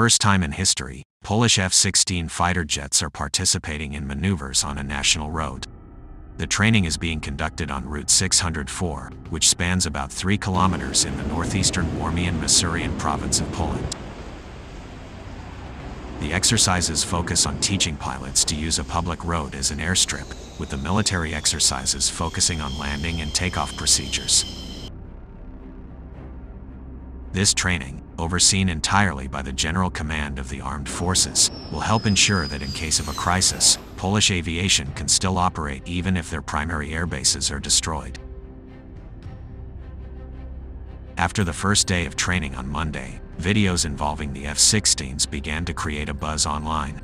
first time in history, Polish F-16 fighter jets are participating in maneuvers on a national road. The training is being conducted on Route 604, which spans about 3 kilometers in the northeastern Warmian Masurian province of Poland. The exercises focus on teaching pilots to use a public road as an airstrip, with the military exercises focusing on landing and takeoff procedures. This training, overseen entirely by the General Command of the Armed Forces, will help ensure that in case of a crisis, Polish aviation can still operate even if their primary airbases are destroyed. After the first day of training on Monday, videos involving the F-16s began to create a buzz online.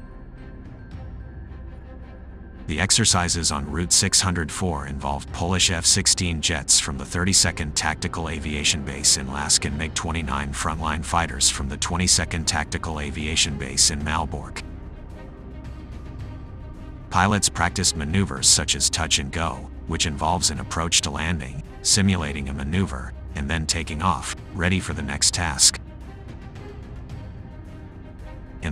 The exercises on Route 604 involved Polish F-16 jets from the 32nd Tactical Aviation Base in Lask and MiG-29 frontline fighters from the 22nd Tactical Aviation Base in Malbork. Pilots practiced maneuvers such as touch and go, which involves an approach to landing, simulating a maneuver, and then taking off, ready for the next task.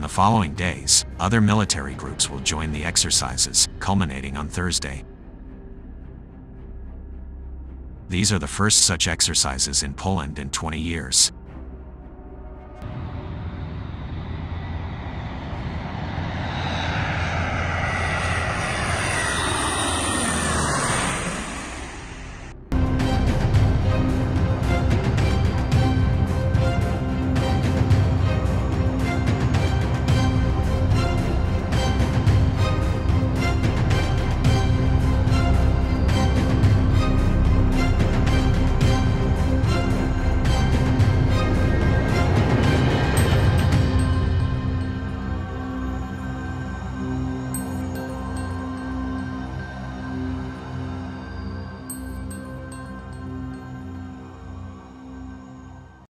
The following days, other military groups will join the exercises, culminating on Thursday. These are the first such exercises in Poland in 20 years.